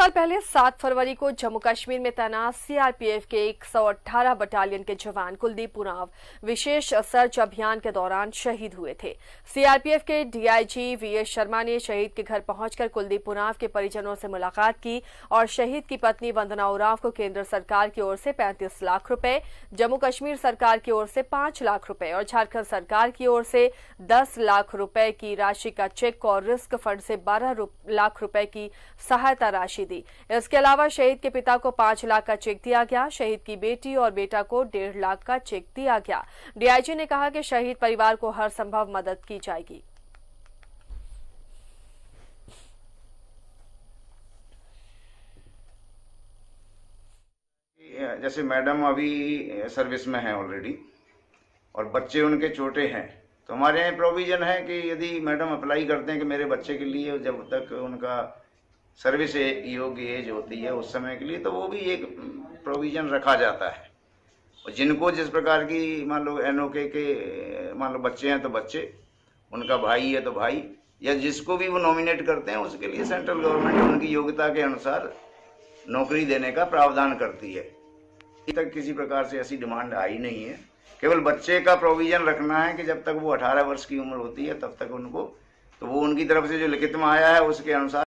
साल पहले 7 फरवरी को जम्मू कश्मीर में तैनात सीआरपीएफ के 118 बटालियन के जवान कुलदीप उरांव विशेष सर्च अभियान के दौरान शहीद हुए थे। सीआरपीएफ के डीआईजी वीएस शर्मा ने शहीद के घर पहुंचकर कुलदीप उरांव के परिजनों से मुलाकात की और शहीद की पत्नी वंदना उरांव को केंद्र सरकार की ओर से 35 लाख रुपये जम्मू कश्मीर सरकार की ओर से पाँच लाख रुपये और झारखंड सरकार की ओर से 10 लाख रुपये की राशि का चेक और रिस्क फंड से 12 लाख रुपये की सहायता राशि दी। इसके अलावा शहीद के पिता को पाँच लाख का चेक दिया गया, शहीद की बेटी और बेटा को डेढ़ लाख का चेक दिया गया। डीआईजी ने कहा कि शहीद परिवार को हर संभव मदद की जाएगी। जैसे मैडम अभी सर्विस में हैं ऑलरेडी और बच्चे उनके छोटे हैं तो हमारे यहाँ प्रोविज़न है कि यदि मैडम अप्लाई करते हैं कि मेरे बच्चे के लिए जब तक उनका सर्विस योग्य एज होती है उस समय के लिए तो वो भी एक प्रोविज़न रखा जाता है। और जिनको जिस प्रकार की, मान लो एन के, मान लो, बच्चे हैं तो बच्चे, उनका भाई है तो भाई, या जिसको भी वो नॉमिनेट करते हैं, उसके लिए सेंट्रल गवर्नमेंट उनकी योग्यता के अनुसार नौकरी देने का प्रावधान करती है। अभी तक किसी प्रकार से ऐसी डिमांड आई नहीं है। केवल बच्चे का प्रोविज़न रखना है कि जब तक वो 18 वर्ष की उम्र होती है, तब तक उनको तो वो उनकी तरफ़ से जो लिखित में आया है, उसके अनुसार